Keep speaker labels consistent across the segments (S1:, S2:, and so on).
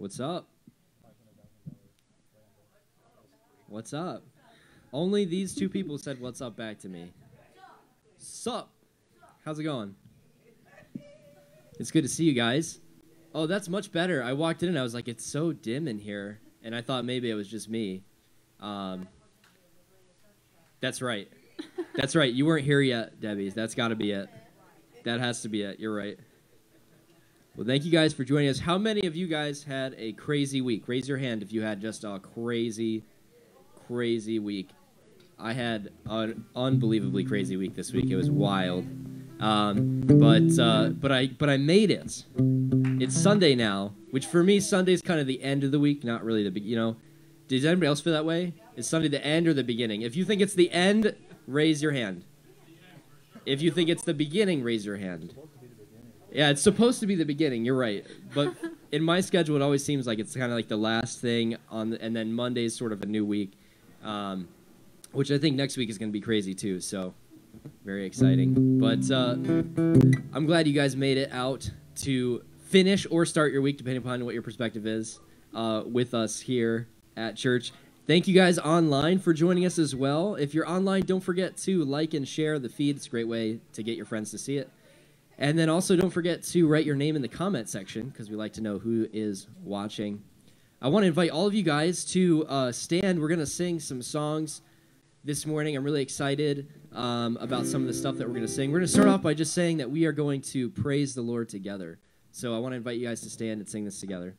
S1: What's up? What's up? Only these two people said what's up back to me. Sup? How's it going? It's good to see you guys. Oh, that's much better. I walked in and I was like, it's so dim in here. And I thought maybe it was just me. Um, that's right. That's right. You weren't here yet, Debbie. That's got to be it. That has to be it. You're right. Well, thank you guys for joining us. How many of you guys had a crazy week? Raise your hand if you had just a crazy, crazy week. I had an unbelievably crazy week this week. It was wild. Um, but uh, but I but I made it. It's Sunday now, which for me Sunday's kind of the end of the week, not really the. You know, does anybody else feel that way? Is Sunday the end or the beginning? If you think it's the end, raise your hand. If you think it's the beginning, raise your hand. Yeah, it's supposed to be the beginning. You're right, but in my schedule, it always seems like it's kind of like the last thing on, the, and then Monday's sort of a new week, um, which I think next week is going to be crazy too. So very exciting. But uh, I'm glad you guys made it out to finish or start your week, depending upon what your perspective is, uh, with us here at church. Thank you guys online for joining us as well. If you're online, don't forget to like and share the feed. It's a great way to get your friends to see it. And then also don't forget to write your name in the comment section because we like to know who is watching. I want to invite all of you guys to uh, stand. We're going to sing some songs this morning. I'm really excited um, about some of the stuff that we're going to sing. We're going to start off by just saying that we are going to praise the Lord together. So I want to invite you guys to stand and sing this together.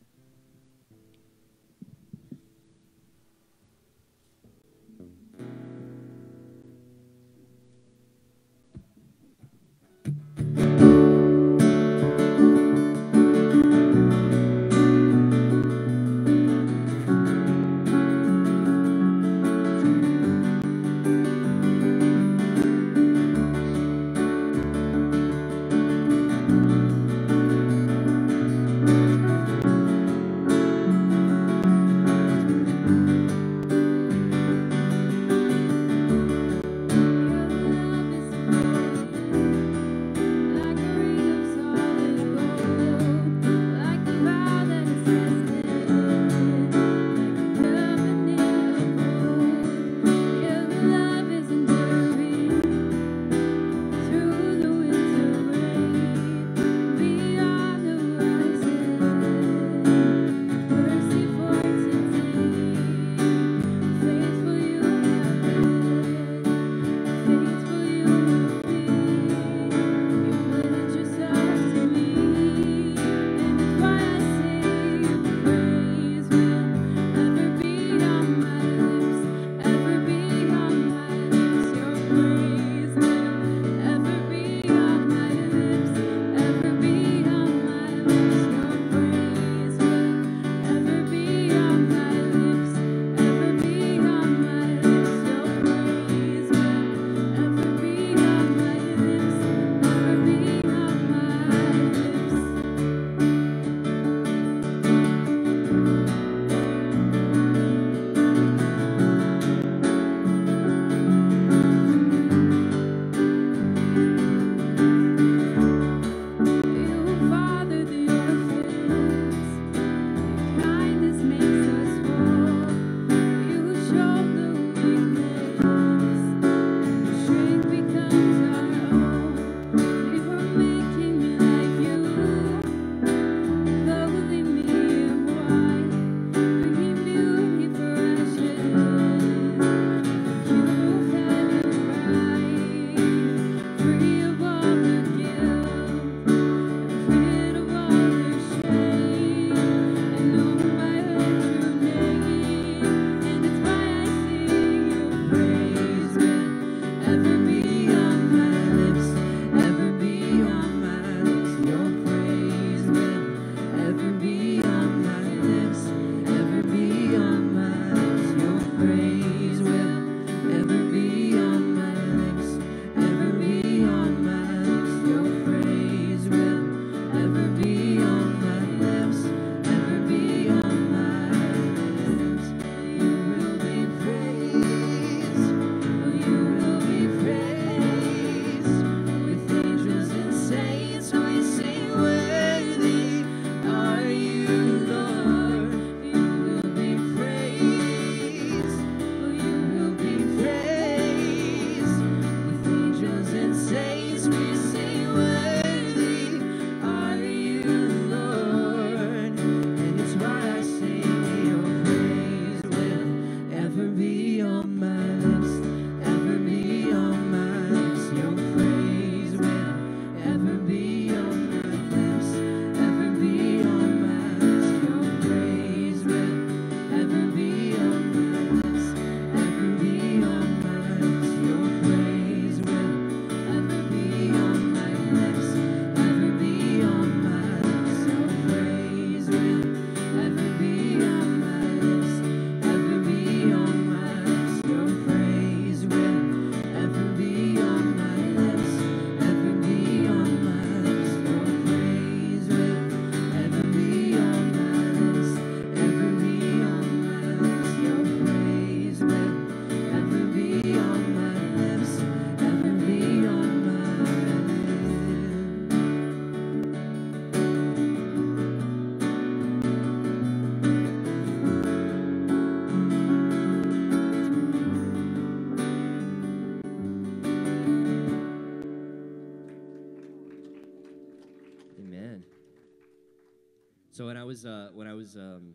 S2: When I was uh, when I was um,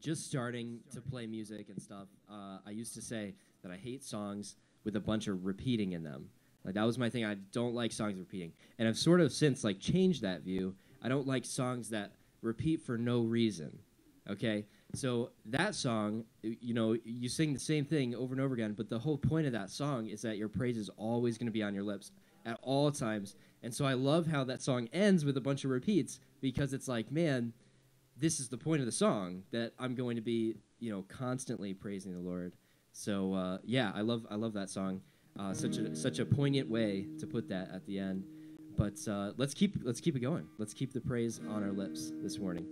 S2: just starting to play music and stuff, uh, I used to say that I hate songs with a bunch of repeating in them. Like that was my thing. I don't like songs repeating, and I've sort of since like changed that view. I don't like songs that repeat for no reason. Okay, so that song, you know, you sing the same thing over and over again, but the whole point of that song is that your praise is always going to be on your lips at all times. And so I love how that song ends with a bunch of repeats because it's like, man, this is the point of the song that I'm going to be, you know, constantly praising the Lord. So uh, yeah, I love I love that song. Uh, such a such a poignant way to put that at the end. But uh, let's keep let's keep it going. Let's keep the praise on our lips this morning.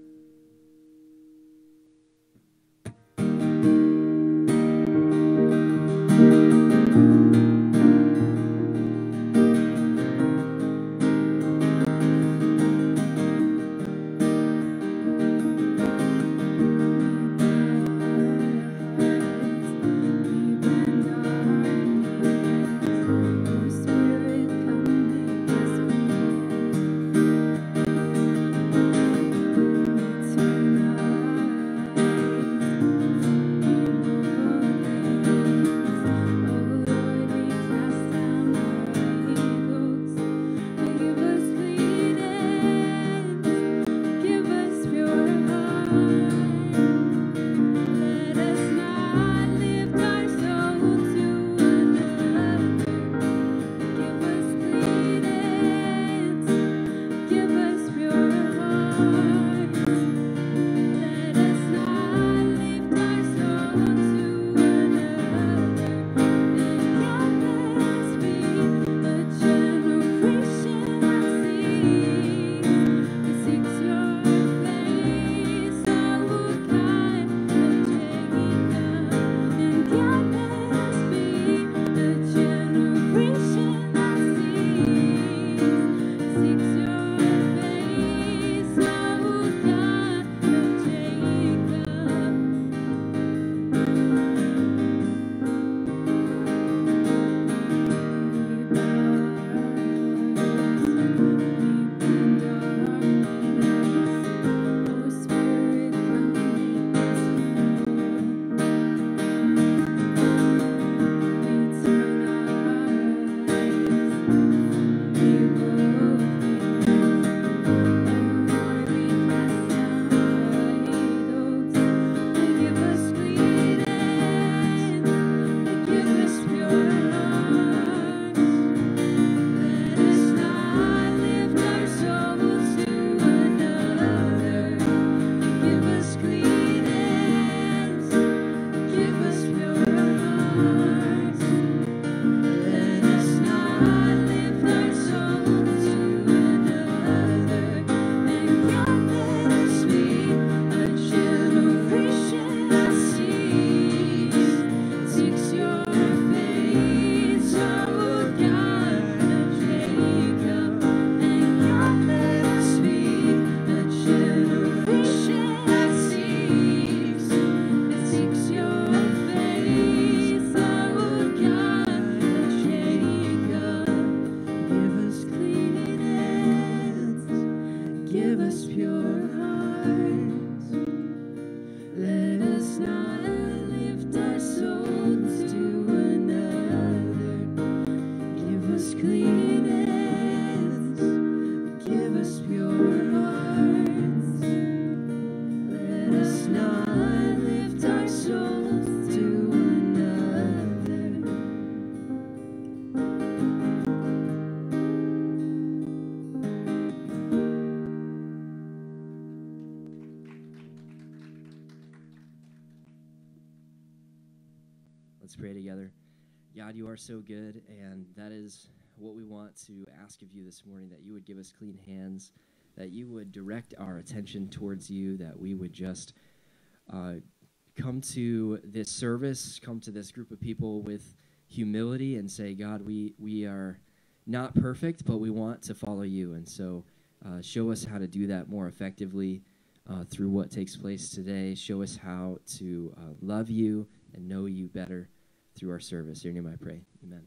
S3: God,
S2: you are so good, and that is what we want to ask of you this morning that you would give us clean hands, that you would direct our attention towards you, that we would just uh, come to this service, come to this group of people with humility and say, God, we, we are not perfect, but we want to follow you. And so uh, show us how to do that more effectively uh, through what takes place today. Show us how to uh, love you and know you better through our service. Your name I pray.
S1: Amen.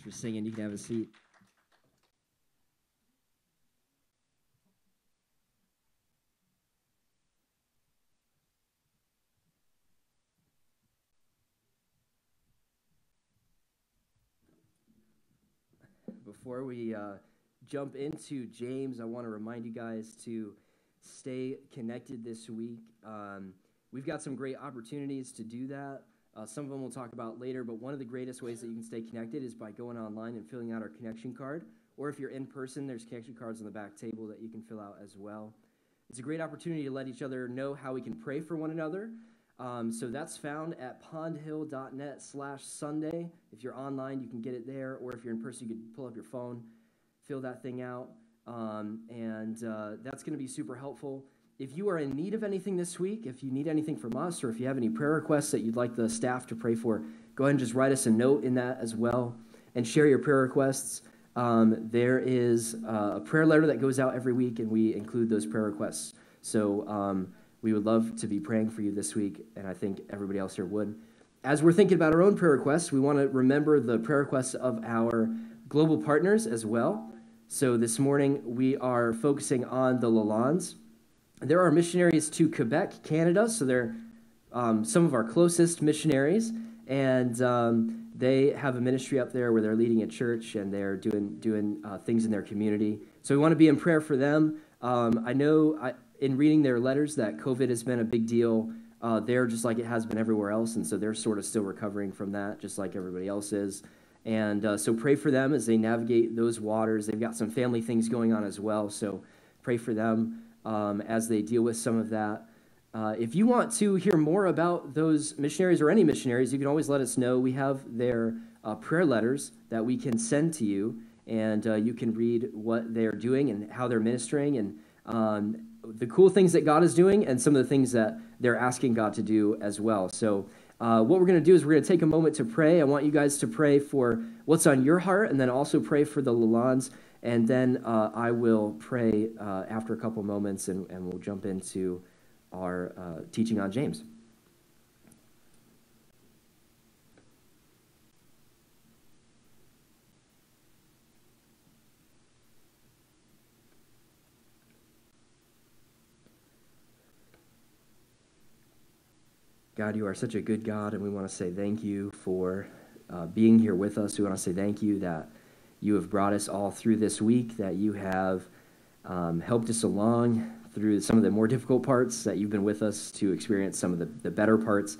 S1: Thank you guys for singing. You can have a seat. Before we uh, jump into James, I want to remind you guys to stay connected this week. Um, we've got some great opportunities to do that. Uh, some of them we'll talk about later, but one of the greatest ways that you can stay connected is by going online and filling out our connection card. Or if you're in person, there's connection cards on the back table that you can fill out as well. It's a great opportunity to let each other know how we can pray for one another. Um, so that's found at pondhill.net slash Sunday. If you're online, you can get it there. Or if you're in person, you can pull up your phone, fill that thing out. Um, and uh, that's going to be super helpful. If you are in need of anything this week, if you need anything from us, or if you have any prayer requests that you'd like the staff to pray for, go ahead and just write us a note in that as well and share your prayer requests. Um, there is uh, a prayer letter that goes out every week, and we include those prayer requests. So um, we would love to be praying for you this week, and I think everybody else here would. As we're thinking about our own prayer requests, we want to remember the prayer requests of our global partners as well. So this morning, we are focusing on the Lalondes. There are missionaries to Quebec, Canada, so they're um, some of our closest missionaries, and um, they have a ministry up there where they're leading a church and they're doing doing uh, things in their community. So we want to be in prayer for them. Um, I know I, in reading their letters that COVID has been a big deal uh, there, just like it has been everywhere else, and so they're sort of still recovering from that, just like everybody else is. And uh, so pray for them as they navigate those waters. They've got some family things going on as well, so pray for them um, as they deal with some of that. Uh, if you want to hear more about those missionaries or any missionaries, you can always let us know. We have their uh, prayer letters that we can send to you, and uh, you can read what they're doing and how they're ministering and um, the cool things that God is doing and some of the things that they're asking God to do as well. So, uh, what we're going to do is we're going to take a moment to pray. I want you guys to pray for what's on your heart and then also pray for the Lalondes. And then uh, I will pray uh, after a couple moments and, and we'll jump into our uh, teaching on James. God, you are such a good God, and we want to say thank you for uh, being here with us. We want to say thank you that you have brought us all through this week, that you have um, helped us along through some of the more difficult parts, that you've been with us to experience some of the, the better parts.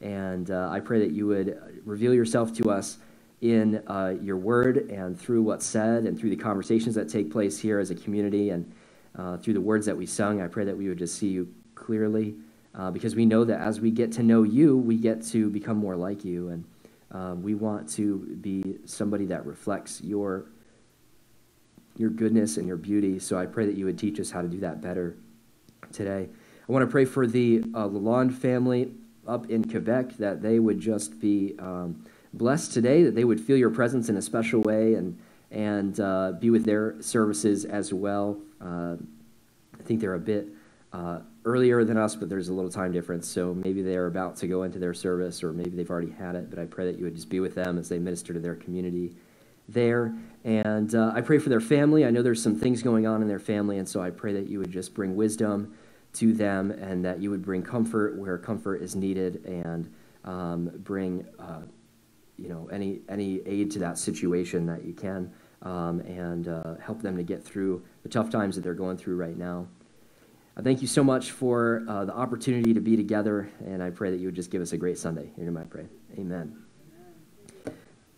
S1: And uh, I pray that you would reveal yourself to us in uh, your word and through what's said and through the conversations that take place here as a community and uh, through the words that we sung. I pray that we would just see you clearly uh, because we know that as we get to know you, we get to become more like you. And uh, we want to be somebody that reflects your, your goodness and your beauty. So I pray that you would teach us how to do that better today. I want to pray for the uh, Lalonde family up in Quebec that they would just be um, blessed today, that they would feel your presence in a special way and, and uh, be with their services as well. Uh, I think they're a bit uh, earlier than us, but there's a little time difference. So maybe they're about to go into their service, or maybe they've already had it. But I pray that you would just be with them as they minister to their community there. And uh, I pray for their family. I know there's some things going on in their family, and so I pray that you would just bring wisdom to them and that you would bring comfort where comfort is needed and um, bring uh, you know any any aid to that situation that you can um, and uh, help them to get through the tough times that they're going through right now. I thank you so much for uh, the opportunity to be together, and I pray that you would just give us a great Sunday. In your I pray. Amen.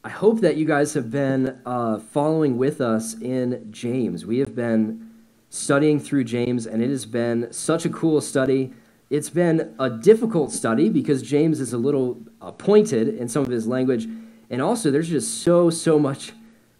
S1: I hope that you guys have been uh, following with us in James. We have been studying through James, and it has been such a cool study. It's been a difficult study because James is a little uh, pointed in some of his language, and also there's just so, so much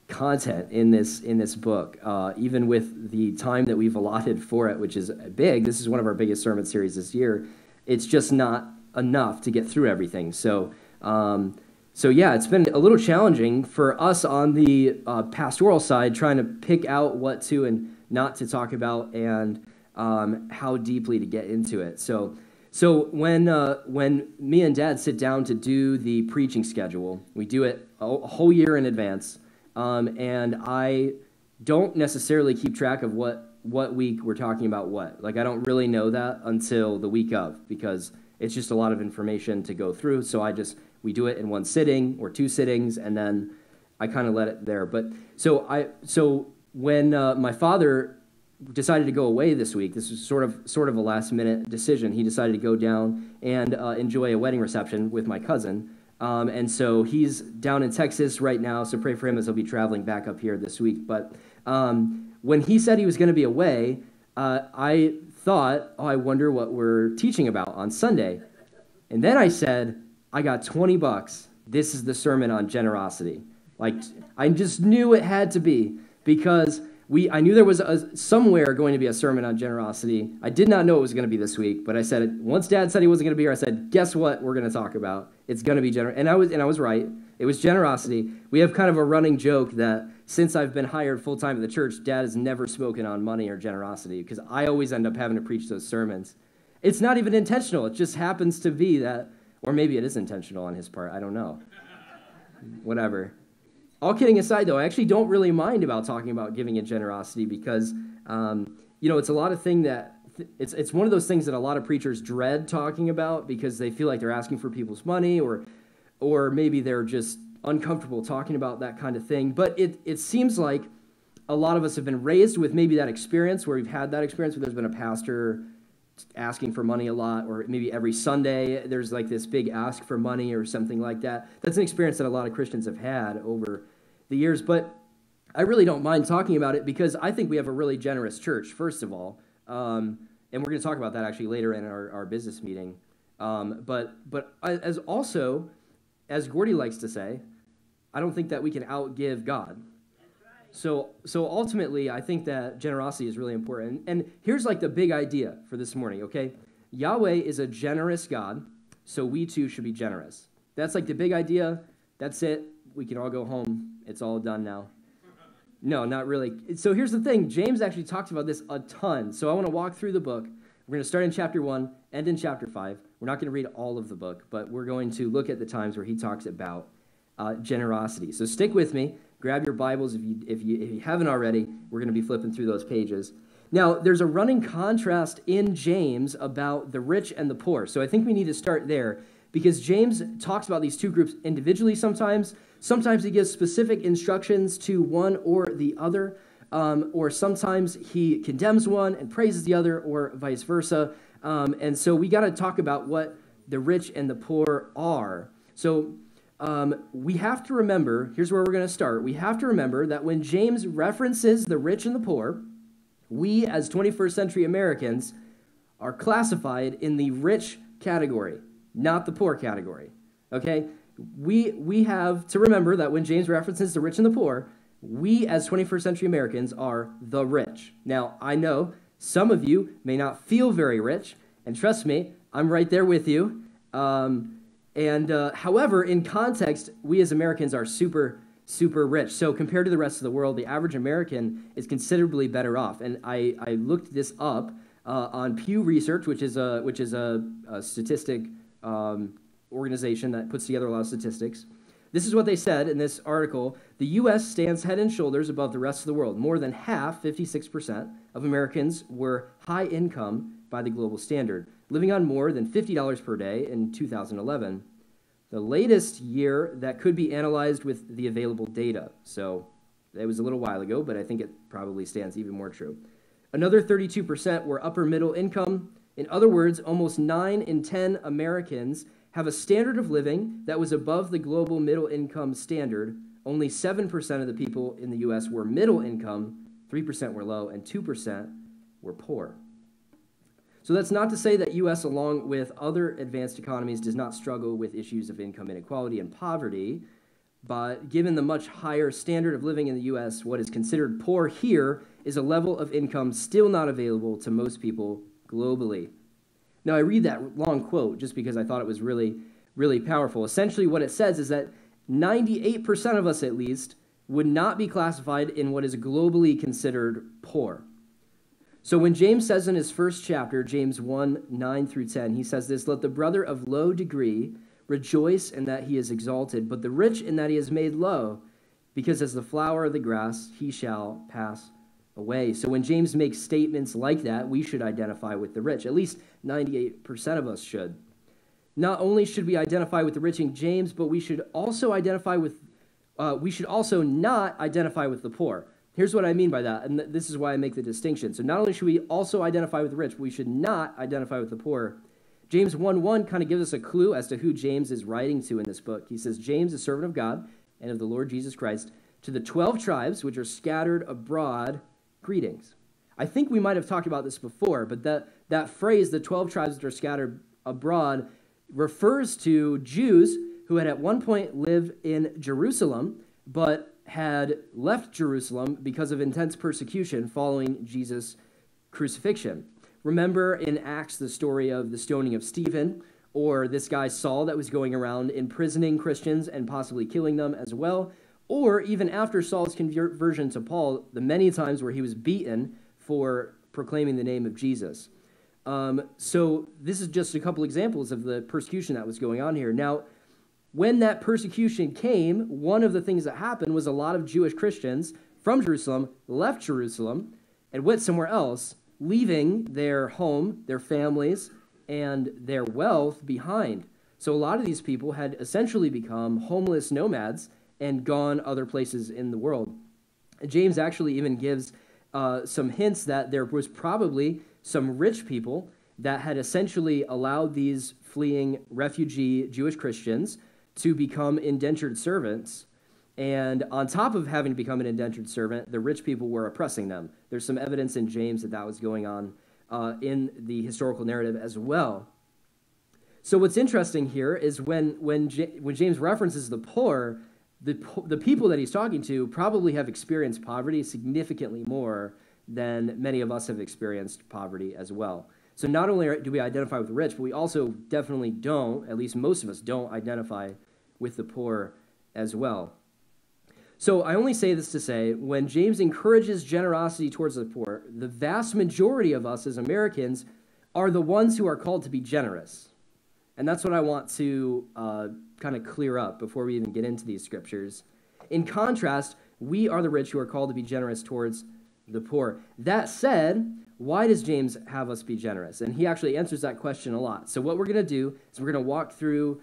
S1: content in this in this book, uh, even with the time that we've allotted for it, which is big. This is one of our biggest sermon series this year. It's just not enough to get through everything. So um, so yeah, it's been a little challenging for us on the uh, pastoral side, trying to pick out what to and not to talk about, and um, how deeply to get into it. So, so when uh, when me and Dad sit down to do the preaching schedule, we do it a whole year in advance, um, and I don't necessarily keep track of what what week we're talking about what. Like I don't really know that until the week of because it's just a lot of information to go through. So I just we do it in one sitting or two sittings, and then I kind of let it there. But so I so when uh, my father decided to go away this week, this was sort of sort of a last minute decision. He decided to go down and uh, enjoy a wedding reception with my cousin. Um, and so he's down in Texas right now. So pray for him as he'll be traveling back up here this week. But um, when he said he was going to be away, uh, I thought, oh, I wonder what we're teaching about on Sunday. And then I said, I got 20 bucks. This is the sermon on generosity. Like, I just knew it had to be because we, I knew there was a, somewhere going to be a sermon on generosity. I did not know it was going to be this week, but I said, once dad said he wasn't going to be here, I said, guess what we're going to talk about? It's going to be generosity. And I was, and I was right. It was generosity. We have kind of a running joke that since I've been hired full time at the church, dad has never spoken on money or generosity because I always end up having to preach those sermons. It's not even intentional. It just happens to be that, or maybe it is intentional on his part. I don't know. Whatever. All kidding aside, though, I actually don't really mind about talking about giving and generosity because, um, you know, it's a lot of thing that it's it's one of those things that a lot of preachers dread talking about because they feel like they're asking for people's money or or maybe they're just uncomfortable talking about that kind of thing. But it, it seems like a lot of us have been raised with maybe that experience where we've had that experience where there's been a pastor asking for money a lot, or maybe every Sunday there's like this big ask for money or something like that. That's an experience that a lot of Christians have had over the years. But I really don't mind talking about it because I think we have a really generous church, first of all. Um, and we're going to talk about that actually later in our, our business meeting. Um, but but as also, as Gordy likes to say, I don't think that we can outgive God. So, so ultimately, I think that generosity is really important. And here's like the big idea for this morning, okay? Yahweh is a generous God, so we too should be generous. That's like the big idea. That's it. We can all go home. It's all done now. No, not really. So here's the thing James actually talks about this a ton. So I want to walk through the book. We're going to start in chapter 1, end in chapter 5. We're not going to read all of the book, but we're going to look at the times where he talks about uh, generosity. So stick with me. Grab your Bibles if you, if, you, if you haven't already. We're going to be flipping through those pages. Now, there's a running contrast in James about the rich and the poor. So I think we need to start there because James talks about these two groups individually sometimes. Sometimes he gives specific instructions to one or the other, um, or sometimes he condemns one and praises the other, or vice versa. Um, and so we got to talk about what the rich and the poor are. So um, we have to remember here's where we're going to start. We have to remember that when James references the rich and the poor, we as 21st century Americans are classified in the rich category, not the poor category. Okay? We, we have to remember that when James references the rich and the poor, we as 21st century Americans are the rich. Now, I know some of you may not feel very rich, and trust me, I'm right there with you. Um, and uh, however, in context, we as Americans are super, super rich. So compared to the rest of the world, the average American is considerably better off. And I, I looked this up uh, on Pew Research, which is a, which is a, a statistic um, organization that puts together a lot of statistics. This is what they said in this article. The U.S. stands head and shoulders above the rest of the world. More than half, 56%, of Americans were high income by the global standard living on more than $50 per day in 2011, the latest year that could be analyzed with the available data. So it was a little while ago, but I think it probably stands even more true. Another 32% were upper middle income. In other words, almost 9 in 10 Americans have a standard of living that was above the global middle income standard. Only 7% of the people in the US were middle income, 3% were low, and 2% were poor. So that's not to say that US along with other advanced economies does not struggle with issues of income inequality and poverty, but given the much higher standard of living in the US, what is considered poor here is a level of income still not available to most people globally. Now I read that long quote just because I thought it was really really powerful. Essentially what it says is that 98% of us at least would not be classified in what is globally considered poor. So when James says in his first chapter, James 1 9 through 10, he says this Let the brother of low degree rejoice in that he is exalted, but the rich in that he is made low, because as the flower of the grass, he shall pass away. So when James makes statements like that, we should identify with the rich. At least 98% of us should. Not only should we identify with the rich in James, but we should also identify with, uh, we should also not identify with the poor. Here's what I mean by that, and th- this is why I make the distinction. So not only should we also identify with the rich, but we should not identify with the poor. James 1 1 kind of gives us a clue as to who James is writing to in this book. He says, James, a servant of God and of the Lord Jesus Christ, to the 12 tribes which are scattered abroad, greetings. I think we might have talked about this before, but that, that phrase, the 12 tribes that are scattered abroad, refers to Jews who had at one point lived in Jerusalem, but had left Jerusalem because of intense persecution following Jesus' crucifixion. Remember in Acts the story of the stoning of Stephen, or this guy Saul that was going around imprisoning Christians and possibly killing them as well, or even after Saul's conversion to Paul, the many times where he was beaten for proclaiming the name of Jesus. Um, so this is just a couple examples of the persecution that was going on here. Now, when that persecution came, one of the things that happened was a lot of Jewish Christians from Jerusalem left Jerusalem and went somewhere else, leaving their home, their families, and their wealth behind. So a lot of these people had essentially become homeless nomads and gone other places in the world. James actually even gives uh, some hints that there was probably some rich people that had essentially allowed these fleeing refugee Jewish Christians to become indentured servants. And on top of having to become an indentured servant, the rich people were oppressing them. There's some evidence in James that that was going on uh, in the historical narrative as well. So what's interesting here is when when J- when James references the poor, the the people that he's talking to probably have experienced poverty significantly more than many of us have experienced poverty as well. So not only do we identify with the rich, but we also definitely don't, at least most of us don't identify with the poor as well. So I only say this to say when James encourages generosity towards the poor, the vast majority of us as Americans are the ones who are called to be generous. And that's what I want to uh, kind of clear up before we even get into these scriptures. In contrast, we are the rich who are called to be generous towards the poor. That said, why does James have us be generous? And he actually answers that question a lot. So, what we're going to do is we're going to walk through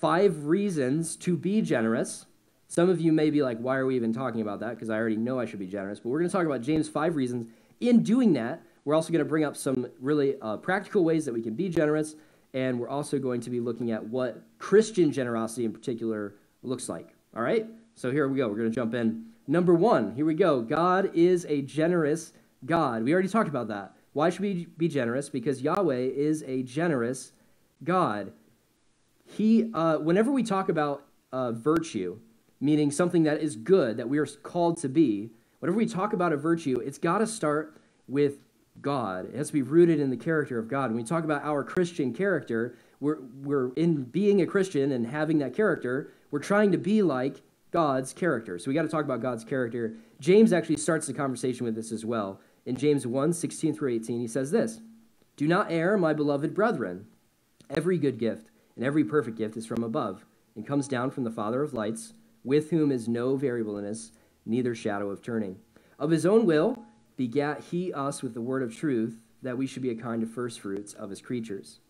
S1: five reasons to be generous. Some of you may be like, why are we even talking about that? Because I already know I should be generous. But we're going to talk about James' five reasons. In doing that, we're also going to bring up some really uh, practical ways that we can be generous. And we're also going to be looking at what Christian generosity in particular looks like. All right? So here we go. We're going to jump in. Number one, here we go. God is a generous God. We already talked about that. Why should we be generous? Because Yahweh is a generous God. He, uh, whenever we talk about uh, virtue, meaning something that is good, that we are called to be, whenever we talk about a virtue, it's got to start with God. It has to be rooted in the character of God. When we talk about our Christian character, we're, we're in being a Christian and having that character, we're trying to be like God's character. So we got to talk about God's character. James actually starts the conversation with this as well. In James 1 16 through 18, he says this Do not err, my beloved brethren. Every good gift and every perfect gift is from above and comes down from the Father of lights, with whom is no variableness, neither shadow of turning. Of his own will begat he us with the word of truth, that we should be a kind of first fruits of his creatures.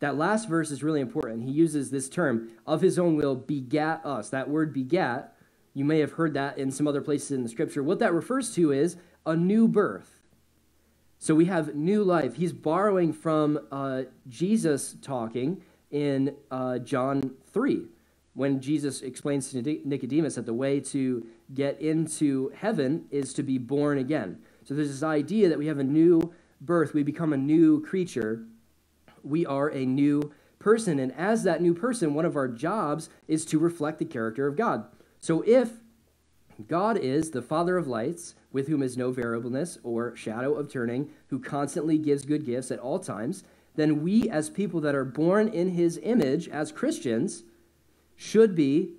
S1: That last verse is really important. He uses this term, of his own will, begat us. That word begat, you may have heard that in some other places in the scripture. What that refers to is a new birth. So we have new life. He's borrowing from uh, Jesus talking in uh, John 3 when Jesus explains to Nicodemus that the way to get into heaven is to be born again. So there's this idea that we have a new birth, we become a new creature we are a new person. And as that new person, one of our jobs is to reflect the character of God. So if God is the Father of lights, with whom is no variableness or shadow of turning, who constantly gives good gifts at all times, then we, as people that are born in his image, as Christians, should be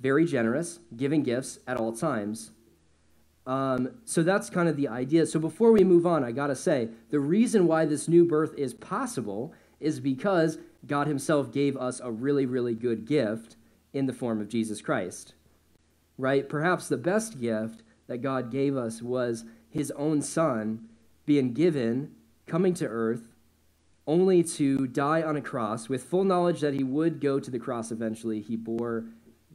S1: very generous, giving gifts at all times. Um, so that's kind of the idea. So before we move on, I got to say the reason why this new birth is possible is because God Himself gave us a really, really good gift in the form of Jesus Christ. Right? Perhaps the best gift that God gave us was His own Son being given, coming to earth, only to die on a cross with full knowledge that He would go to the cross eventually. He bore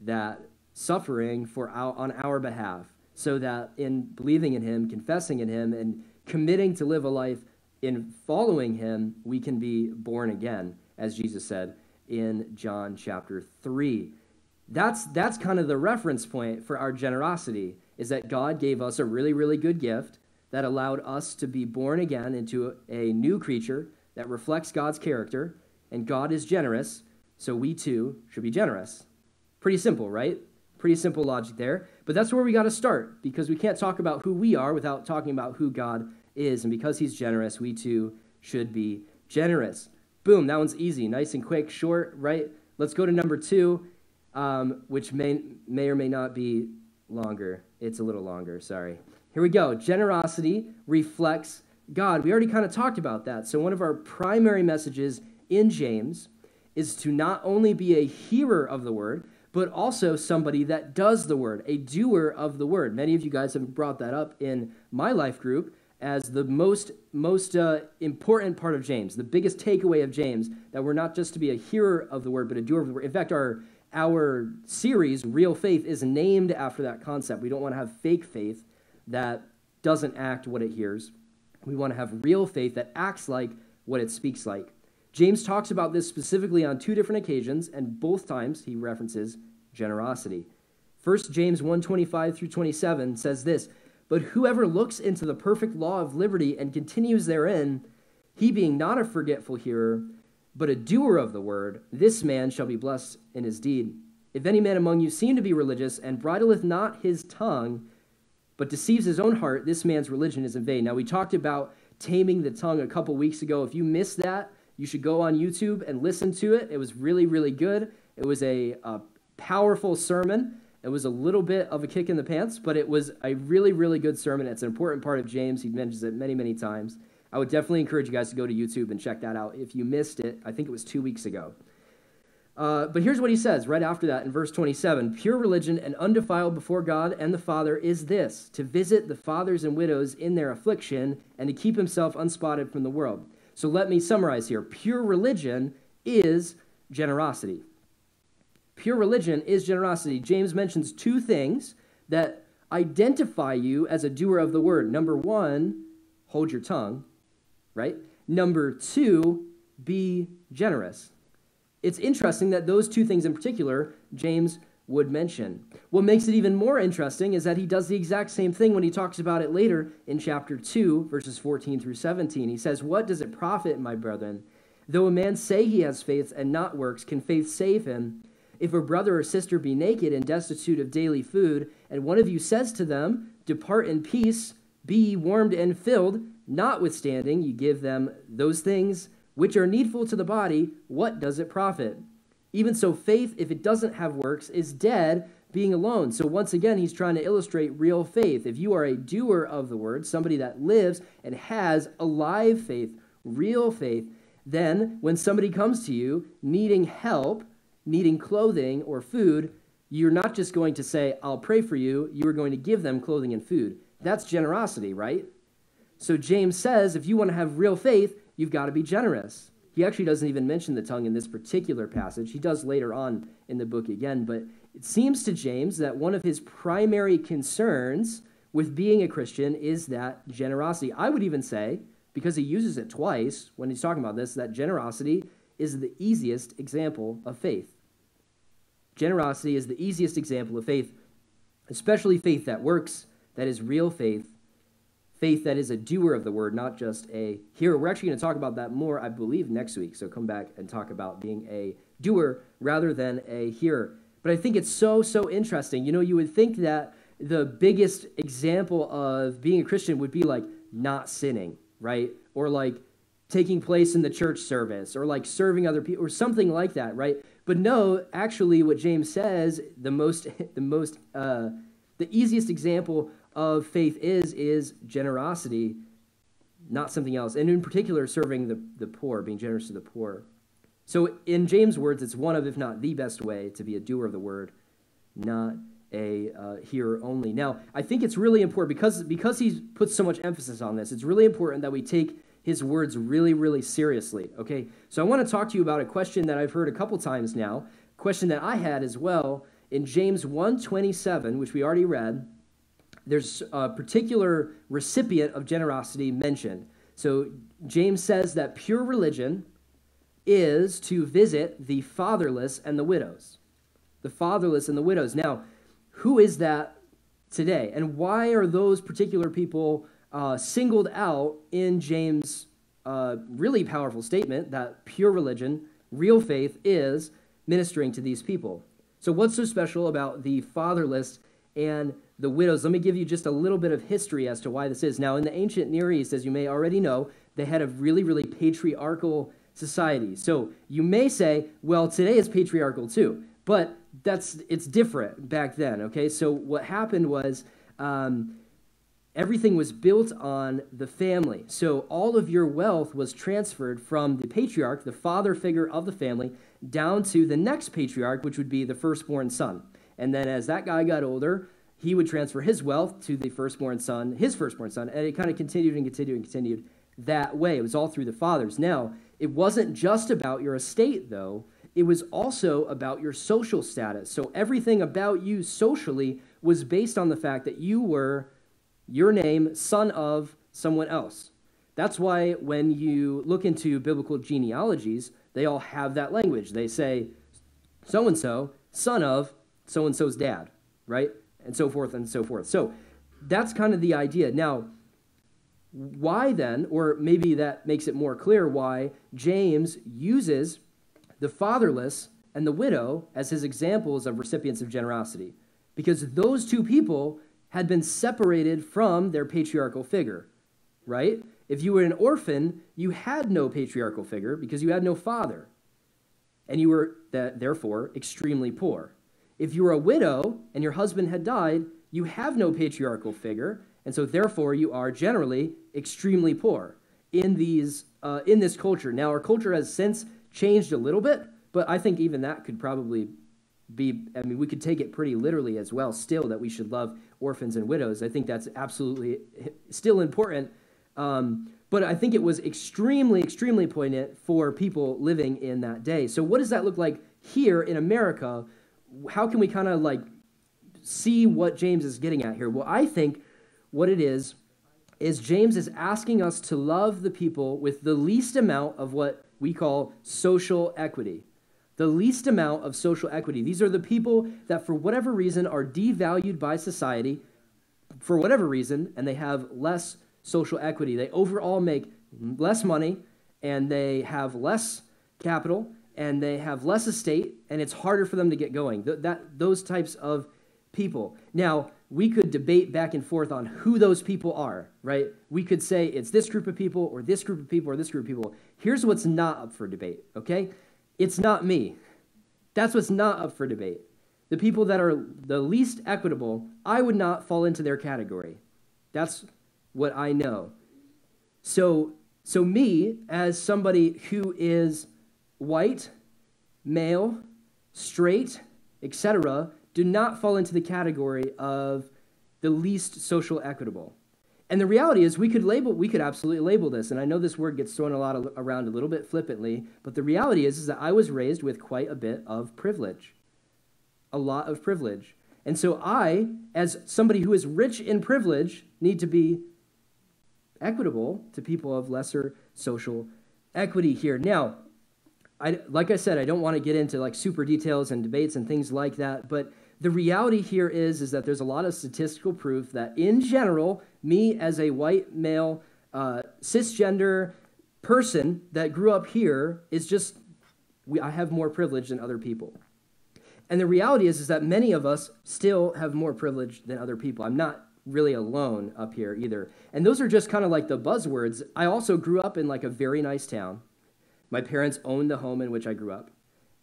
S1: that suffering for our, on our behalf so that in believing in him, confessing in him, and committing to live a life in following him, we can be born again, as Jesus said in John chapter 3. That's, that's kind of the reference point for our generosity, is that God gave us a really, really good gift that allowed us to be born again into a new creature that reflects God's character, and God is generous, so we too should be generous. Pretty simple, right? Pretty simple logic there. But that's where we got to start because we can't talk about who we are without talking about who God is. And because He's generous, we too should be generous. Boom, that one's easy, nice and quick, short, right? Let's go to number two, um, which may, may or may not be longer. It's a little longer, sorry. Here we go. Generosity reflects God. We already kind of talked about that. So, one of our primary messages in James is to not only be a hearer of the word, but also somebody that does the word, a doer of the word. Many of you guys have brought that up in my life group as the most most uh, important part of James, the biggest takeaway of James, that we're not just to be a hearer of the word, but a doer of the word. In fact, our our series, Real Faith, is named after that concept. We don't want to have fake faith that doesn't act what it hears. We want to have real faith that acts like what it speaks like. James talks about this specifically on two different occasions, and both times he references generosity. 1 James 1:25 through 27 says this, "But whoever looks into the perfect law of liberty and continues therein, he being not a forgetful hearer, but a doer of the word, this man shall be blessed in his deed. If any man among you seem to be religious and bridleth not his tongue, but deceives his own heart, this man's religion is in vain." Now we talked about taming the tongue a couple weeks ago. If you missed that, you should go on YouTube and listen to it. It was really, really good. It was a, a powerful sermon. It was a little bit of a kick in the pants, but it was a really, really good sermon. It's an important part of James. He mentions it many, many times. I would definitely encourage you guys to go to YouTube and check that out. If you missed it, I think it was two weeks ago. Uh, but here's what he says right after that in verse 27 Pure religion and undefiled before God and the Father is this to visit the fathers and widows in their affliction and to keep himself unspotted from the world. So let me summarize here. Pure religion is generosity. Pure religion is generosity. James mentions two things that identify you as a doer of the word. Number one, hold your tongue, right? Number two, be generous. It's interesting that those two things in particular, James would mention. What makes it even more interesting is that he does the exact same thing when he talks about it later in chapter 2, verses 14 through 17. He says, What does it profit, my brethren? Though a man say he has faith and not works, can faith save him? If a brother or sister be naked and destitute of daily food, and one of you says to them, Depart in peace, be warmed and filled, notwithstanding you give them those things which are needful to the body, what does it profit? Even so, faith, if it doesn't have works, is dead, being alone. So, once again, he's trying to illustrate real faith. If you are a doer of the word, somebody that lives and has alive faith, real faith, then when somebody comes to you needing help, needing clothing or food, you're not just going to say, I'll pray for you, you are going to give them clothing and food. That's generosity, right? So, James says if you want to have real faith, you've got to be generous. He actually doesn't even mention the tongue in this particular passage. He does later on in the book again, but it seems to James that one of his primary concerns with being a Christian is that generosity. I would even say, because he uses it twice when he's talking about this, that generosity is the easiest example of faith. Generosity is the easiest example of faith, especially faith that works, that is real faith, faith that is a doer of the word, not just a hearer. We're actually going to talk about that more, I believe, next week. So come back and talk about being a doer rather than a hearer. But I think it's so, so interesting. You know, you would think that the biggest example of being a Christian would be like not sinning, right? Or like taking place in the church service or like serving other people or something like that, right? but no, actually, what James says, the most, the most, uh, the easiest example of faith is is generosity, not something else, and in particular, serving the, the poor, being generous to the poor. So, in James' words, it's one of, if not the best way, to be a doer of the word, not a uh, hearer only. Now, I think it's really important because because he puts so much emphasis on this. It's really important that we take his words really, really seriously. Okay, so I want to talk to you about a question that I've heard a couple times now. Question that I had as well in James 1:27, which we already read. There's a particular recipient of generosity mentioned. So James says that pure religion is to visit the fatherless and the widows. The fatherless and the widows. Now, who is that today? And why are those particular people uh, singled out in James' uh, really powerful statement that pure religion, real faith, is ministering to these people? So, what's so special about the fatherless and the widows? Let me give you just a little bit of history as to why this is. Now, in the ancient Near East, as you may already know, they had a really, really patriarchal society. So, you may say, well, today is patriarchal too. But that's it's different back then. Okay, so what happened was um, everything was built on the family. So all of your wealth was transferred from the patriarch, the father figure of the family, down to the next patriarch, which would be the firstborn son. And then as that guy got older, he would transfer his wealth to the firstborn son, his firstborn son, and it kind of continued and continued and continued that way. It was all through the fathers. Now, it wasn't just about your estate, though it was also about your social status. So everything about you socially was based on the fact that you were your name, son of someone else. That's why when you look into biblical genealogies, they all have that language. They say, so and so, son of so and so's dad, right? And so forth and so forth. So that's kind of the idea. Now, why then, or maybe that makes it more clear why James uses the fatherless and the widow as his examples of recipients of generosity, because those two people had been separated from their patriarchal figure, right? If you were an orphan, you had no patriarchal figure because you had no father, and you were, therefore, extremely poor. If you were a widow and your husband had died, you have no patriarchal figure, and so therefore you are generally extremely poor in these uh, in this culture. Now, our culture has since changed a little bit, but I think even that could probably be, I mean, we could take it pretty literally as well, still, that we should love orphans and widows. I think that's absolutely still important. Um, but I think it was extremely, extremely poignant for people living in that day. So, what does that look like here in America? How can we kind of like see what James is getting at here? Well, I think what it is is James is asking us to love the people with the least amount of what we call social equity. The least amount of social equity. These are the people that, for whatever reason, are devalued by society for whatever reason, and they have less social equity. They overall make less money, and they have less capital, and they have less estate, and it's harder for them to get going. Th- that, those types of people. Now, we could debate back and forth on who those people are, right? We could say it's this group of people or this group of people or this group of people. Here's what's not up for debate, okay? It's not me. That's what's not up for debate. The people that are the least equitable, I would not fall into their category. That's what I know. So, so me, as somebody who is white, male, straight, etc., do not fall into the category of the least social equitable. And the reality is, we could label, we could absolutely label this. And I know this word gets thrown a lot of, around a little bit flippantly, but the reality is, is that I was raised with quite a bit of privilege, a lot of privilege. And so I, as somebody who is rich in privilege, need to be equitable to people of lesser social equity here. Now, I, like I said, I don't want to get into like super details and debates and things like that, but the reality here is, is that there's a lot of statistical proof that, in general, me as a white male, uh, cisgender person that grew up here is just, we, I have more privilege than other people. And the reality is, is that many of us still have more privilege than other people. I'm not really alone up here either. And those are just kind of like the buzzwords. I also grew up in like a very nice town. My parents owned the home in which I grew up.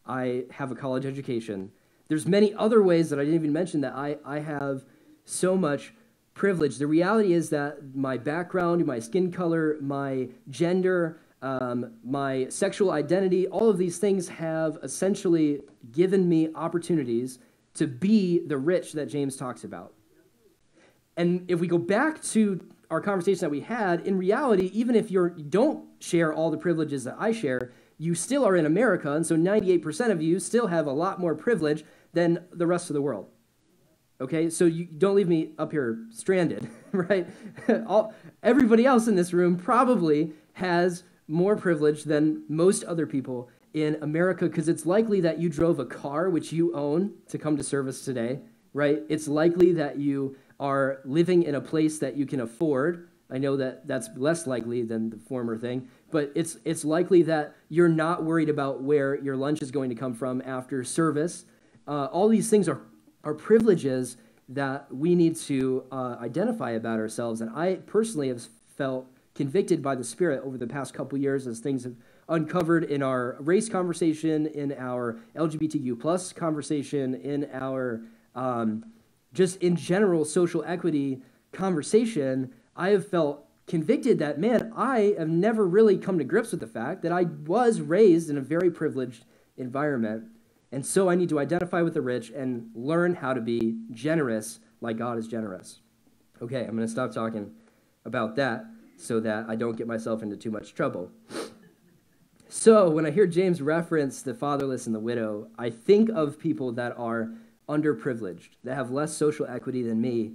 S1: I have a college education. There's many other ways that I didn't even mention that I, I have so much privilege. The reality is that my background, my skin color, my gender, um, my sexual identity, all of these things have essentially given me opportunities to be the rich that James talks about. And if we go back to our conversation that we had, in reality, even if you don't share all the privileges that I share, you still are in America, and so 98% of you still have a lot more privilege than the rest of the world. Okay, so you don't leave me up here stranded, right? All, everybody else in this room probably has more privilege than most other people in America because it's likely that you drove a car which you own to come to service today, right? It's likely that you are living in a place that you can afford. I know that that's less likely than the former thing, but it's, it's likely that you're not worried about where your lunch is going to come from after service. Uh, all these things are, are privileges that we need to uh, identify about ourselves. And I personally have felt convicted by the Spirit over the past couple years as things have uncovered in our race conversation, in our LGBTQ plus conversation, in our um, just in general social equity conversation, I have felt convicted that, man, I have never really come to grips with the fact that I was raised in a very privileged environment. And so I need to identify with the rich and learn how to be generous like God is generous. Okay, I'm going to stop talking about that so that I don't get myself into too much trouble. So, when I hear James reference the fatherless and the widow, I think of people that are underprivileged, that have less social equity than me.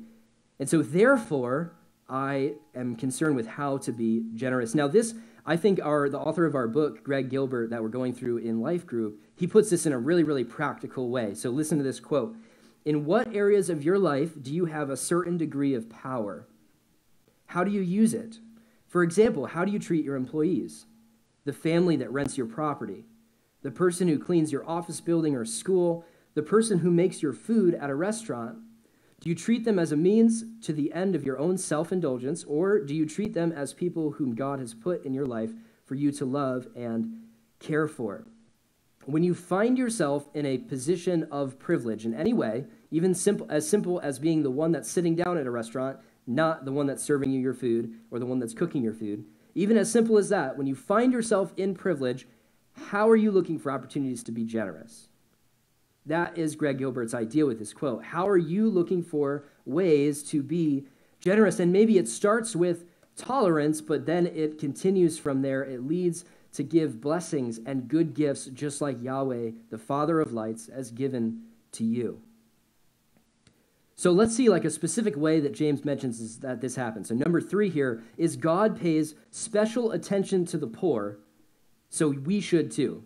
S1: And so, therefore, I am concerned with how to be generous. Now, this, I think, our, the author of our book, Greg Gilbert, that we're going through in Life Group, he puts this in a really, really practical way. So, listen to this quote In what areas of your life do you have a certain degree of power? How do you use it? For example, how do you treat your employees? The family that rents your property? The person who cleans your office building or school? The person who makes your food at a restaurant, do you treat them as a means to the end of your own self indulgence, or do you treat them as people whom God has put in your life for you to love and care for? When you find yourself in a position of privilege in any way, even simple, as simple as being the one that's sitting down at a restaurant, not the one that's serving you your food or the one that's cooking your food, even as simple as that, when you find yourself in privilege, how are you looking for opportunities to be generous? That is Greg Gilbert's idea with this quote. How are you looking for ways to be generous? And maybe it starts with tolerance, but then it continues from there. It leads to give blessings and good gifts, just like Yahweh, the Father of lights, has given to you. So let's see like a specific way that James mentions is that this happens. So number 3 here is God pays special attention to the poor, so we should too.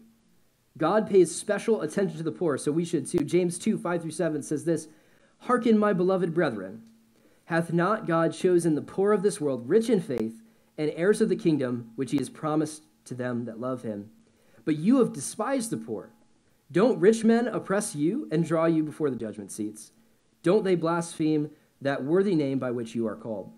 S1: God pays special attention to the poor, so we should too. James 2 5 through 7 says this Hearken, my beloved brethren. Hath not God chosen the poor of this world, rich in faith, and heirs of the kingdom which he has promised to them that love him? But you have despised the poor. Don't rich men oppress you and draw you before the judgment seats? Don't they blaspheme that worthy name by which you are called?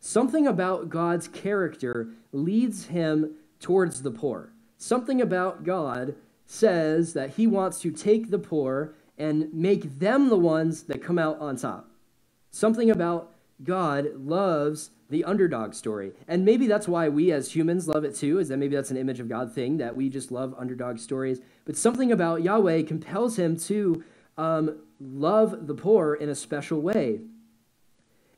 S1: Something about God's character leads him towards the poor. Something about God says that he wants to take the poor and make them the ones that come out on top. Something about God loves the underdog story. And maybe that's why we as humans love it too, is that maybe that's an image of God thing, that we just love underdog stories. But something about Yahweh compels him to um, love the poor in a special way.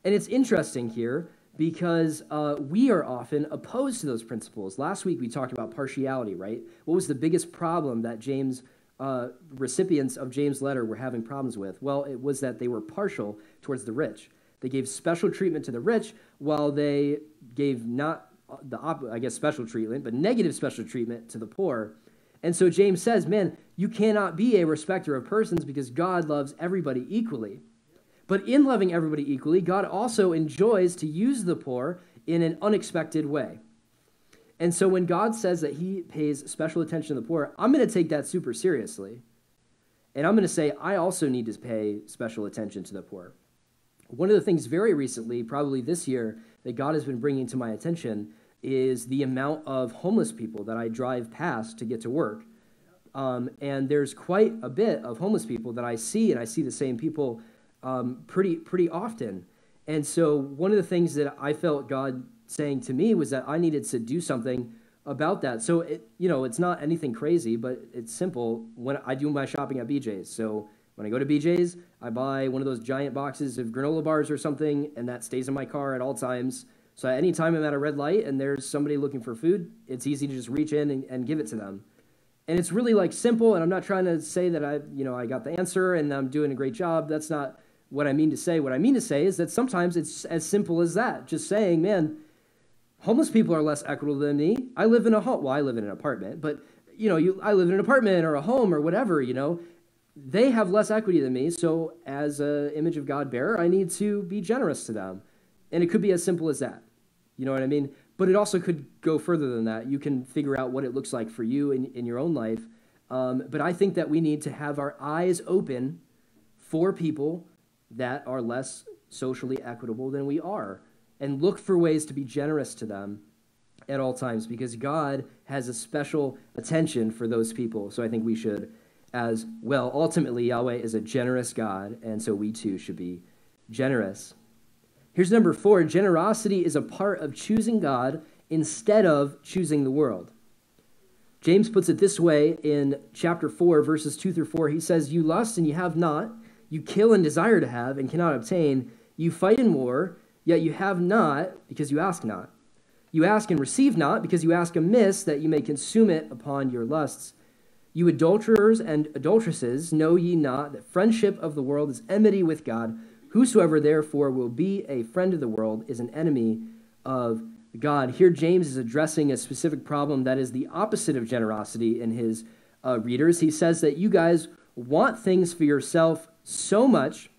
S1: And it's interesting here because uh, we are often opposed to those principles. Last week we talked about partiality, right? What was the biggest problem that James, uh, recipients of James' letter, were having problems with? Well, it was that they were partial towards the rich. They gave special treatment to the rich while they gave not uh, the, op- I guess, special treatment, but negative special treatment to the poor. And so James says, man, you cannot be a respecter of persons because God loves everybody equally. But in loving everybody equally, God also enjoys to use the poor in an unexpected way. And so when God says that he pays special attention to the poor, I'm going to take that super seriously. And I'm going to say, I also need to pay special attention to the poor. One of the things very recently, probably this year, that God has been bringing to my attention is the amount of homeless people that I drive past to get to work. Um, and there's quite a bit of homeless people that I see, and I see the same people um, pretty pretty often. And so one of the things that I felt God saying to me was that I needed to do something about that. So it, you know, it's not anything crazy, but it's simple. When I do my shopping at BJ's, so when I go to BJ's, I buy one of those giant boxes of granola bars or something, and that stays in my car at all times. So at any time I'm at a red light and there's somebody looking for food, it's easy to just reach in and, and give it to them. And it's really like simple, and I'm not trying to say that I, you know, I got the answer and I'm doing a great job. That's not what I mean to say. What I mean to say is that sometimes it's as simple as that. Just saying, man, homeless people are less equitable than me. I live in a home. Well, I live in an apartment, but you know, you, I live in an apartment or a home or whatever. You know, they have less equity than me. So as an image of God bearer, I need to be generous to them, and it could be as simple as that. You know what I mean? But it also could go further than that. You can figure out what it looks like for you in, in your own life. Um, but I think that we need to have our eyes open for people that are less socially equitable than we are and look for ways to be generous to them at all times because God has a special attention for those people. So I think we should as well. Ultimately, Yahweh is a generous God, and so we too should be generous. Here's number four generosity is a part of choosing God instead of choosing the world. James puts it this way in chapter 4, verses 2 through 4. He says, You lust and you have not, you kill and desire to have and cannot obtain, you fight in war Yet you have not because you ask not. You ask and receive not because you ask amiss that you may consume it upon your lusts. You adulterers and adulteresses, know ye not that friendship of the world is enmity with God? Whosoever therefore will be a friend of the world is an enemy of God. Here, James is addressing a specific problem that is the opposite of generosity in his uh, readers. He says that you guys want things for yourself so much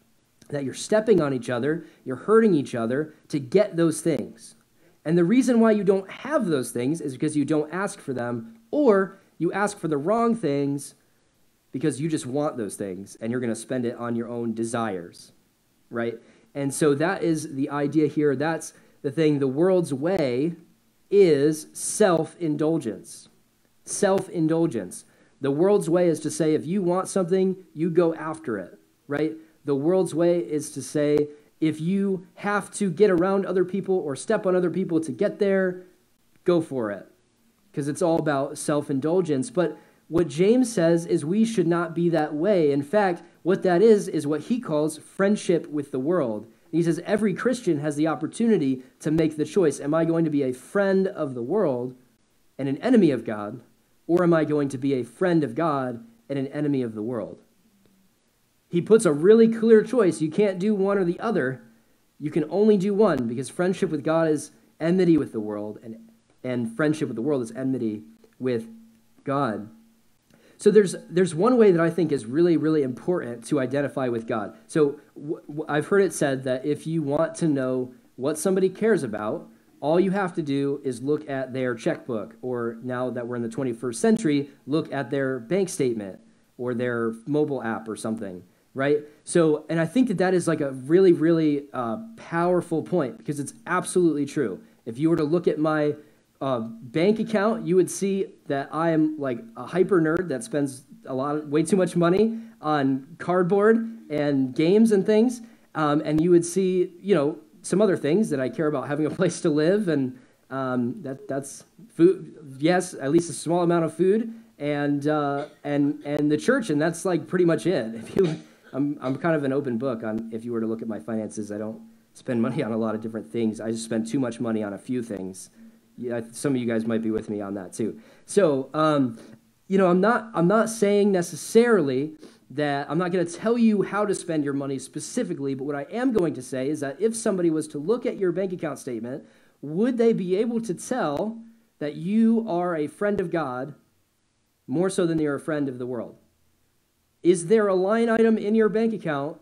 S1: that you're stepping on each other, you're hurting each other to get those things. And the reason why you don't have those things is because you don't ask for them, or you ask for the wrong things because you just want those things and you're going to spend it on your own desires, right? And so that is the idea here. That's the thing. The world's way is self indulgence. Self indulgence. The world's way is to say, if you want something, you go after it, right? The world's way is to say, if you have to get around other people or step on other people to get there, go for it. Because it's all about self indulgence. But what James says is we should not be that way. In fact, what that is, is what he calls friendship with the world. He says every Christian has the opportunity to make the choice Am I going to be a friend of the world and an enemy of God? Or am I going to be a friend of God and an enemy of the world? He puts a really clear choice. You can't do one or the other. You can only do one because friendship with God is enmity with the world, and, and friendship with the world is enmity with God. So there's, there's one way that I think is really, really important to identify with God. So I've heard it said that if you want to know what somebody cares about, all you have to do is look at their checkbook, or now that we're in the 21st century, look at their bank statement or their mobile app or something right? So, and I think that that is like a really, really uh, powerful point because it's absolutely true. If you were to look at my uh, bank account, you would see that I am like a hyper nerd that spends a lot, of, way too much money on cardboard and games and things. Um, and you would see, you know, some other things that I care about having a place to live, and um, that that's food. Yes, at least a small amount of food, and uh, and and the church, and that's like pretty much it. If you I'm, I'm kind of an open book on if you were to look at my finances. I don't spend money on a lot of different things. I just spend too much money on a few things. Yeah, some of you guys might be with me on that too. So, um, you know, I'm not I'm not saying necessarily that I'm not going to tell you how to spend your money specifically, but what I am going to say is that if somebody was to look at your bank account statement, would they be able to tell that you are a friend of God more so than you're a friend of the world? Is there a line item in your bank account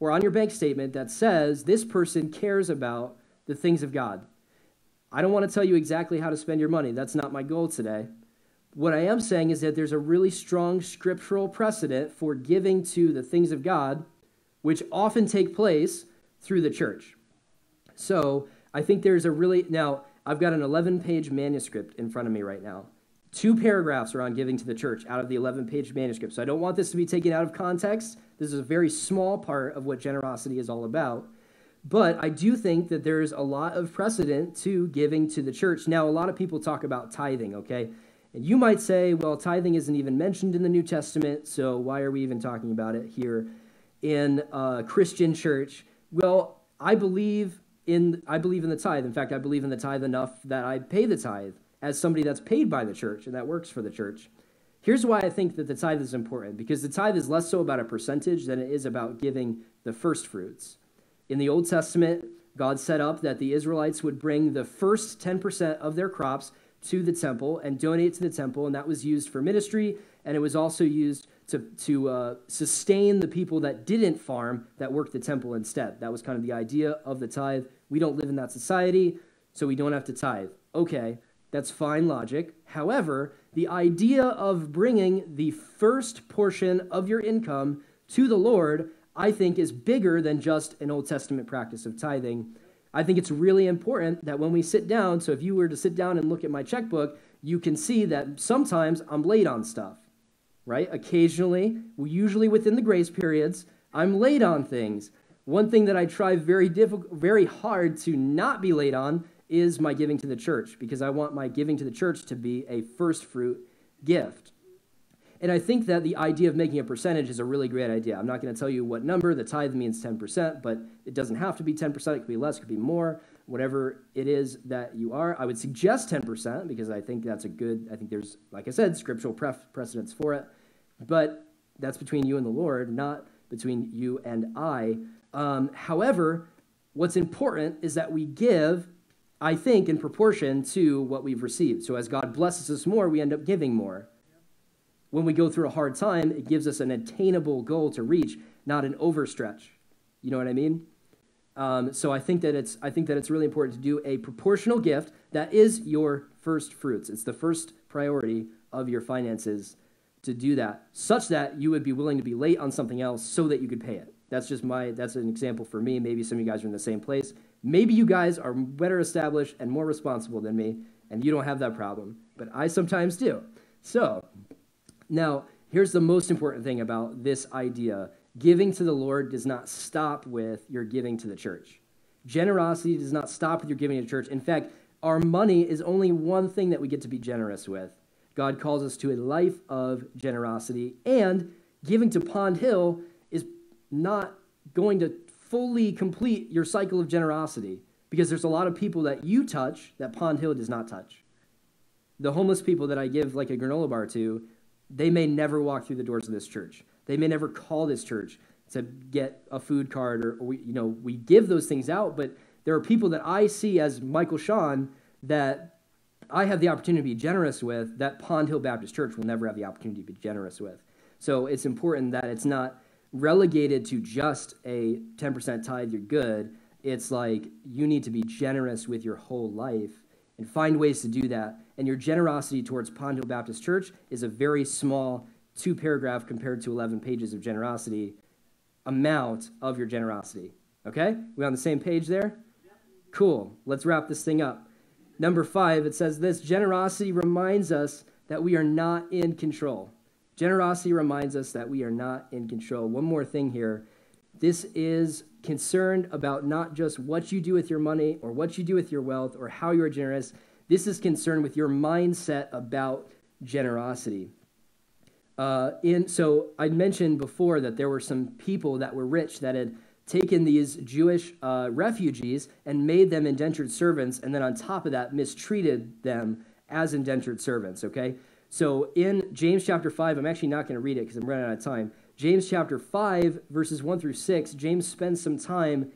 S1: or on your bank statement that says this person cares about the things of God? I don't want to tell you exactly how to spend your money. That's not my goal today. What I am saying is that there's a really strong scriptural precedent for giving to the things of God, which often take place through the church. So I think there's a really, now, I've got an 11 page manuscript in front of me right now Two paragraphs are on giving to the church out of the 11 page manuscript. So I don't want this to be taken out of context. This is a very small part of what generosity is all about. But I do think that there's a lot of precedent to giving to the church. Now, a lot of people talk about tithing, okay? And you might say, well, tithing isn't even mentioned in the New Testament, so why are we even talking about it here in a Christian church? Well, I believe in I believe in the tithe. In fact, I believe in the tithe enough that I pay the tithe as somebody that's paid by the church and that works for the church. Here's why I think that the tithe is important because the tithe is less so about a percentage than it is about giving the first fruits. In the Old Testament, God set up that the Israelites would bring the first 10% of their crops to the temple and donate to the temple, and that was used for ministry, and it was also used to, to uh, sustain the people that didn't farm that worked the temple instead. That was kind of the idea of the tithe. We don't live in that society, so we don't have to tithe. Okay, that's fine logic. However, the idea of bringing the first portion of your income to the Lord, I think, is bigger than just an Old Testament practice of tithing. I think it's really important that when we sit down, so if you were to sit down and look at my checkbook, you can see that sometimes I'm late on stuff, right? Occasionally, usually within the grace periods, I'm late on things. One thing that I try very difficult, very hard to not be late on is my giving to the church because I want my giving to the church to be a first fruit gift. And I think that the idea of making a percentage is a really great idea. I'm not going to tell you what number. The tithe means 10%, but it doesn't have to be 10%. It could be less, it could be more, whatever it is that you are. I would suggest 10% because I think that's a good, I think there's, like I said, scriptural pref- precedence for it. But that's between you and the Lord, not between you and I. Um, however, what's important is that we give I think, in proportion to what we've received. So as God blesses us more, we end up giving more. When we go through a hard time, it gives us an attainable goal to reach, not an overstretch. You know what I mean? Um, so I think that it's I think that it's really important to do a proportional gift that is your first fruits. It's the first priority of your finances to do that, such that you would be willing to be late on something else so that you could pay it. That's just my that's an example for me. Maybe some of you guys are in the same place. Maybe you guys are better established and more responsible than me, and you don't have that problem, but I sometimes do. So, now, here's the most important thing about this idea giving to the Lord does not stop with your giving to the church. Generosity does not stop with your giving to church. In fact, our money is only one thing that we get to be generous with. God calls us to a life of generosity, and giving to Pond Hill is not going to fully complete your cycle of generosity because there's a lot of people that you touch that Pond Hill does not touch. The homeless people that I give like a granola bar to, they may never walk through the doors of this church. They may never call this church to get a food card or, or we, you know, we give those things out, but there are people that I see as Michael Sean that I have the opportunity to be generous with that Pond Hill Baptist Church will never have the opportunity to be generous with. So it's important that it's not relegated to just a 10% tithe, you're good. It's like you need to be generous with your whole life and find ways to do that. And your generosity towards Pond Hill Baptist Church is a very small two paragraph compared to 11 pages of generosity amount of your generosity. Okay? We on the same page there? Cool. Let's wrap this thing up. Number five, it says this generosity reminds us that we are not in control. Generosity reminds us that we are not in control. One more thing here. This is concerned about not just what you do with your money or what you do with your wealth or how you are generous. This is concerned with your mindset about generosity. Uh, in, so I mentioned before that there were some people that were rich that had taken these Jewish uh, refugees and made them indentured servants, and then on top of that, mistreated them as indentured servants, okay? So in James chapter 5, I'm actually not going to read it because I'm running out of time. James chapter 5, verses 1 through 6, James spends some time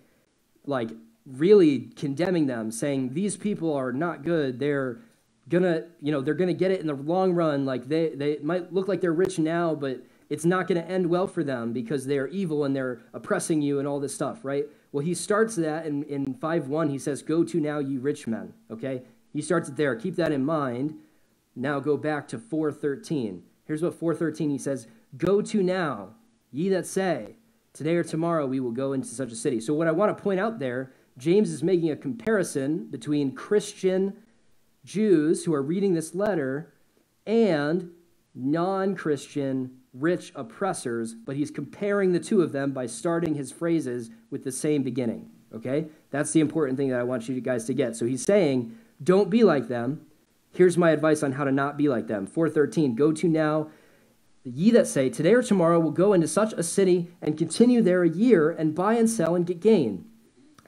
S1: like really condemning them, saying these people are not good. They're gonna, you know, they're gonna get it in the long run. Like they they might look like they're rich now, but it's not gonna end well for them because they're evil and they're oppressing you and all this stuff, right? Well, he starts that in, in 5 1, he says, Go to now, you rich men. Okay? He starts it there. Keep that in mind. Now go back to 413. Here's what 413 he says, "Go to now, ye that say, today or tomorrow we will go into such a city." So what I want to point out there, James is making a comparison between Christian Jews who are reading this letter and non Christian rich oppressors, but he's comparing the two of them by starting his phrases with the same beginning. Okay? That's the important thing that I want you guys to get. So he's saying, don't be like them. Here's my advice on how to not be like them. 413, go to now ye that say, Today or tomorrow will go into such a city and continue there a year and buy and sell and get gain.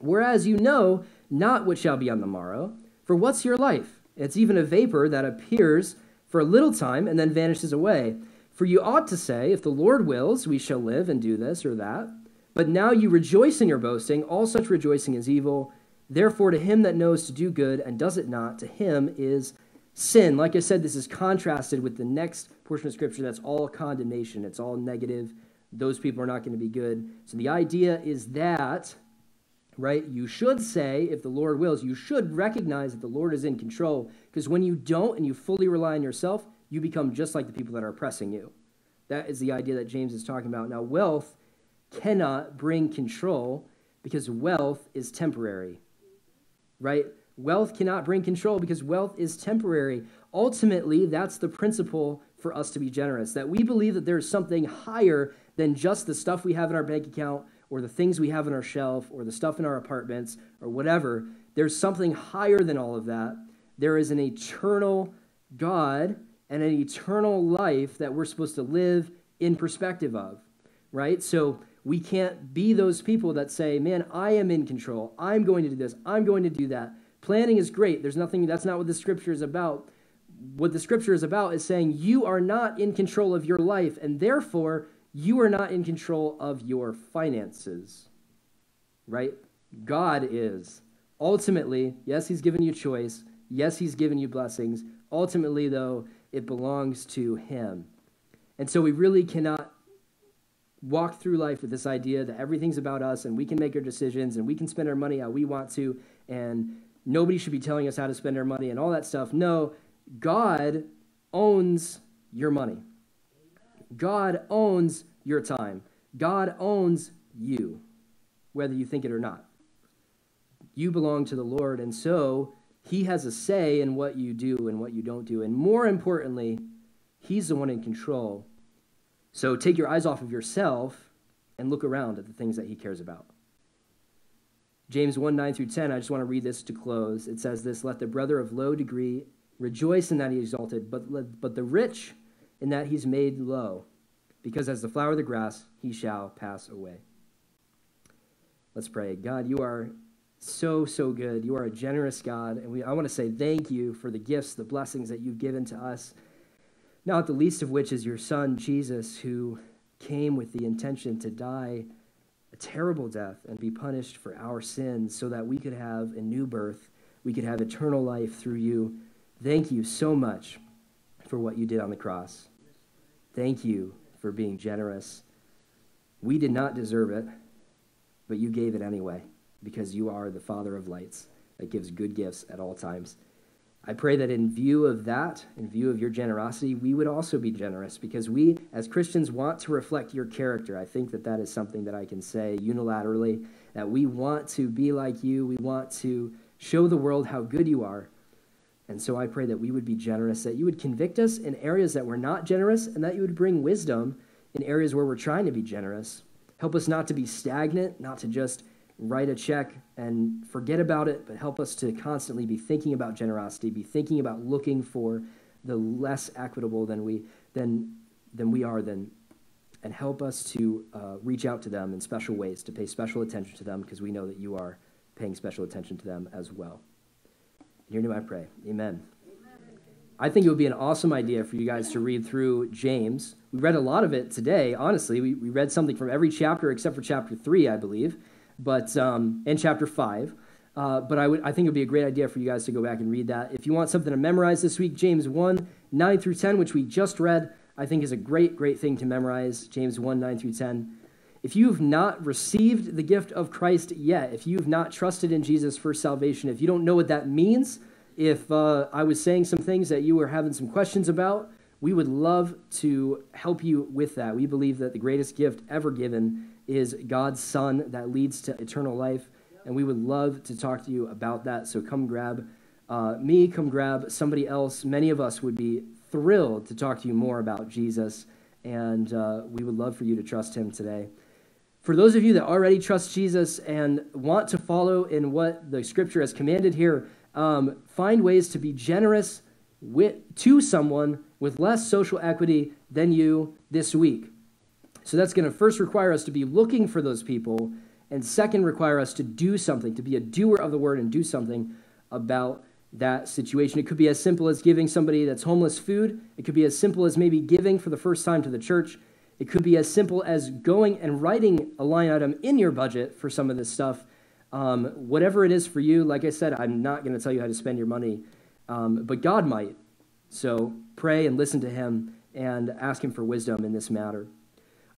S1: Whereas you know not what shall be on the morrow. For what's your life? It's even a vapor that appears for a little time and then vanishes away. For you ought to say, If the Lord wills, we shall live and do this or that. But now you rejoice in your boasting. All such rejoicing is evil. Therefore, to him that knows to do good and does it not, to him is sin. Like I said, this is contrasted with the next portion of Scripture that's all condemnation, it's all negative. Those people are not going to be good. So the idea is that, right, you should say, if the Lord wills, you should recognize that the Lord is in control. Because when you don't and you fully rely on yourself, you become just like the people that are oppressing you. That is the idea that James is talking about. Now, wealth cannot bring control because wealth is temporary, right? Wealth cannot bring control because wealth is temporary. Ultimately, that's the principle for us to be generous that we believe that there's something higher than just the stuff we have in our bank account or the things we have on our shelf or the stuff in our apartments or whatever. There's something higher than all of that. There is an eternal God and an eternal life that we're supposed to live in perspective of, right? So we can't be those people that say, man, I am in control. I'm going to do this. I'm going to do that. Planning is great. There's nothing, that's not what the scripture is about. What the scripture is about is saying you are not in control of your life, and therefore you are not in control of your finances, right? God is. Ultimately, yes, He's given you choice. Yes, He's given you blessings. Ultimately, though, it belongs to Him. And so we really cannot walk through life with this idea that everything's about us and we can make our decisions and we can spend our money how we want to and nobody should be telling us how to spend our money and all that stuff. No, God owns your money. God owns your time. God owns you, whether you think it or not. You belong to the Lord, and so He has a say in what you do and what you don't do. And more importantly, He's the one in control. So take your eyes off of yourself and look around at the things that He cares about. James 1 9 through 10, I just want to read this to close. It says this Let the brother of low degree rejoice in that he exalted, but, but the rich in that he's made low, because as the flower of the grass, he shall pass away. Let's pray. God, you are so, so good. You are a generous God, and we, I want to say thank you for the gifts, the blessings that you've given to us, not the least of which is your Son, Jesus, who came with the intention to die a terrible death and be punished for our sins so that we could have a new birth, we could have eternal life through you. Thank you so much for what you did on the cross. Thank you for being generous. We did not deserve it, but you gave it anyway because you are the Father of lights that gives good gifts at all times. I pray that in view of that, in view of your generosity, we would also be generous because we, as Christians, want to reflect your character. I think that that is something that I can say unilaterally that we want to be like you. We want to show the world how good you are. And so I pray that we would be generous, that you would convict us in areas that we're not generous, and that you would bring wisdom in areas where we're trying to be generous. Help us not to be stagnant, not to just write a check and forget about it, but help us to constantly be thinking about generosity, be thinking about looking for the less equitable than we than than we are then and help us to uh, reach out to them in special ways to pay special attention to them because we know that you are paying special attention to them as well in your name i pray amen I think it would be an awesome idea for you guys to read through James. We read a lot of it today, honestly. We, we read something from every chapter except for chapter 3, I believe but um, in chapter 5. Uh, but I, would, I think it would be a great idea for you guys to go back and read that. If you want something to memorize this week, James 1, 9 through 10, which we just read, I think is a great, great thing to memorize. James 1, 9 through 10. If you have not received the gift of Christ yet, if you have not trusted in Jesus for salvation, if you don't know what that means, if uh, I was saying some things that you were having some questions about, we would love to help you with that. We believe that the greatest gift ever given is God's Son that leads to eternal life. And we would love to talk to you about that. So come grab uh, me, come grab somebody else. Many of us would be thrilled to talk to you more about Jesus, and uh, we would love for you to trust him today. For those of you that already trust Jesus and want to follow in what the scripture has commanded here, um, find ways to be generous with, to someone with less social equity than you this week. So that's going to first require us to be looking for those people, and second, require us to do something, to be a doer of the word and do something about that situation. It could be as simple as giving somebody that's homeless food, it could be as simple as maybe giving for the first time to the church. It could be as simple as going and writing a line item in your budget for some of this stuff. Um, whatever it is for you, like I said, I'm not going to tell you how to spend your money, um, but God might. So pray and listen to Him and ask Him for wisdom in this matter.